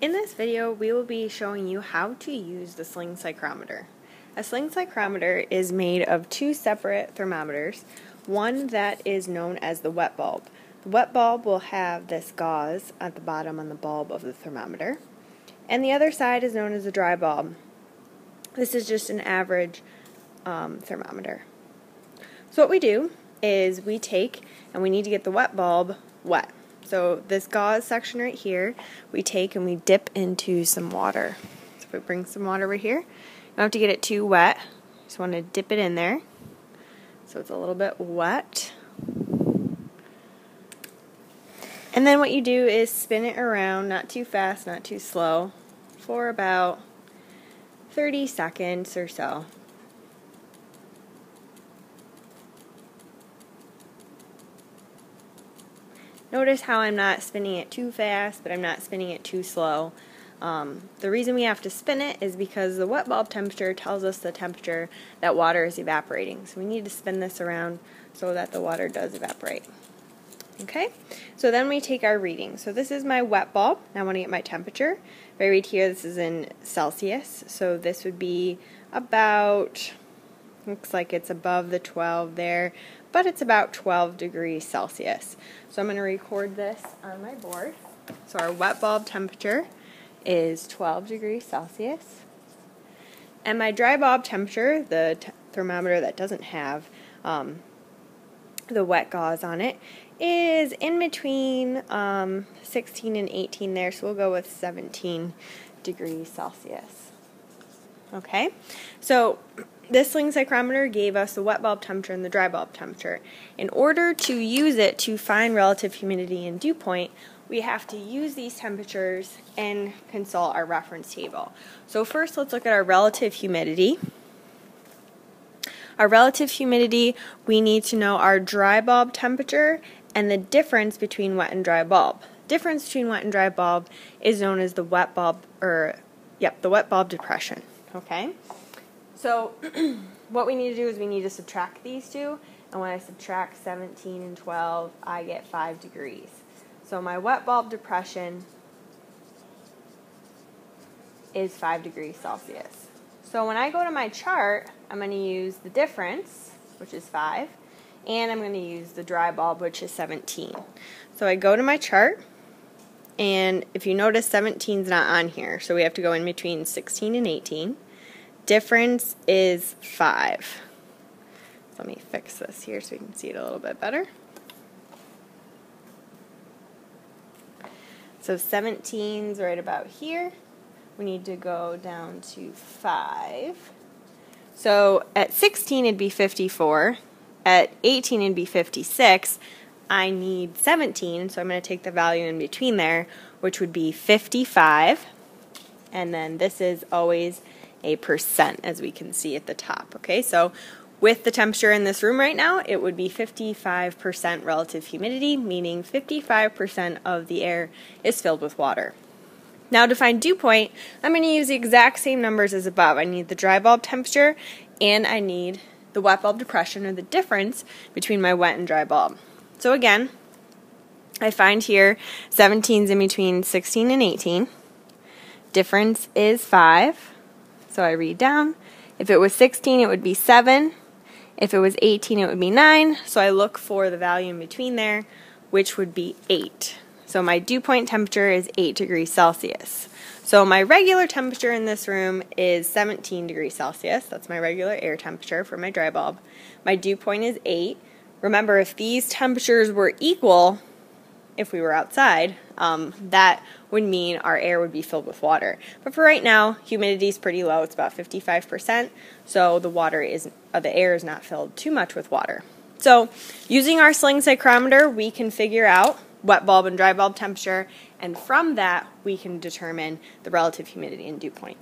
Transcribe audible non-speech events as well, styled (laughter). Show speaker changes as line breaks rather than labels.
In this video, we will be showing you how to use the sling psychrometer. A sling psychrometer is made of two separate thermometers, one that is known as the wet bulb. The wet bulb will have this gauze at the bottom on the bulb of the thermometer, and the other side is known as the dry bulb. This is just an average um, thermometer. So what we do is we take, and we need to get the wet bulb wet. So this gauze section right here, we take and we dip into some water. So if we bring some water over here, you don't have to get it too wet. Just want to dip it in there. So it's a little bit wet. And then what you do is spin it around, not too fast, not too slow, for about 30 seconds or so. Notice how I'm not spinning it too fast, but I'm not spinning it too slow. Um, the reason we have to spin it is because the wet bulb temperature tells us the temperature that water is evaporating. So we need to spin this around so that the water does evaporate. Okay, so then we take our reading. So this is my wet bulb. Now I want to get my temperature. If I read here, this is in Celsius. So this would be about, looks like it's above the 12 there, but it's about 12 degrees Celsius. So I'm going to record this on my board. So our wet bulb temperature is 12 degrees Celsius. And my dry bulb temperature, the thermometer that doesn't have um, the wet gauze on it, is in between um, 16 and 18 there, so we'll go with 17 degrees Celsius. Okay, so this sling psychrometer gave us the wet bulb temperature and the dry bulb temperature. In order to use it to find relative humidity and dew point, we have to use these temperatures and consult our reference table. So first let's look at our relative humidity. Our relative humidity, we need to know our dry bulb temperature and the difference between wet and dry bulb. Difference between wet and dry bulb is known as the wet bulb or yep, the wet bulb depression, okay? So (clears throat) what we need to do is we need to subtract these two. And when I subtract 17 and 12, I get 5 degrees. So my wet bulb depression is 5 degrees Celsius. So when I go to my chart, I'm going to use the difference, which is 5, and I'm going to use the dry bulb, which is 17. So I go to my chart, and if you notice, 17 is not on here, so we have to go in between 16 and 18 difference is 5. Let me fix this here so we can see it a little bit better. So 17's right about here. We need to go down to 5. So at 16 it'd be 54. At 18 it'd be 56. I need 17, so I'm going to take the value in between there, which would be 55. And then this is always a percent as we can see at the top. Okay, so with the temperature in this room right now, it would be 55% relative humidity, meaning 55% of the air is filled with water. Now to find dew point, I'm going to use the exact same numbers as above. I need the dry bulb temperature and I need the wet bulb depression or the difference between my wet and dry bulb. So again, I find here 17 is in between 16 and 18. Difference is 5. So I read down. If it was 16, it would be 7. If it was 18, it would be 9. So I look for the value in between there, which would be 8. So my dew point temperature is 8 degrees Celsius. So my regular temperature in this room is 17 degrees Celsius. That's my regular air temperature for my dry bulb. My dew point is 8. Remember, if these temperatures were equal, if we were outside, um, that would mean our air would be filled with water. But for right now, humidity is pretty low. It's about 55%, so the water is uh, the air is not filled too much with water. So, using our sling psychrometer, we can figure out wet bulb and dry bulb temperature, and from that, we can determine the relative humidity and dew point.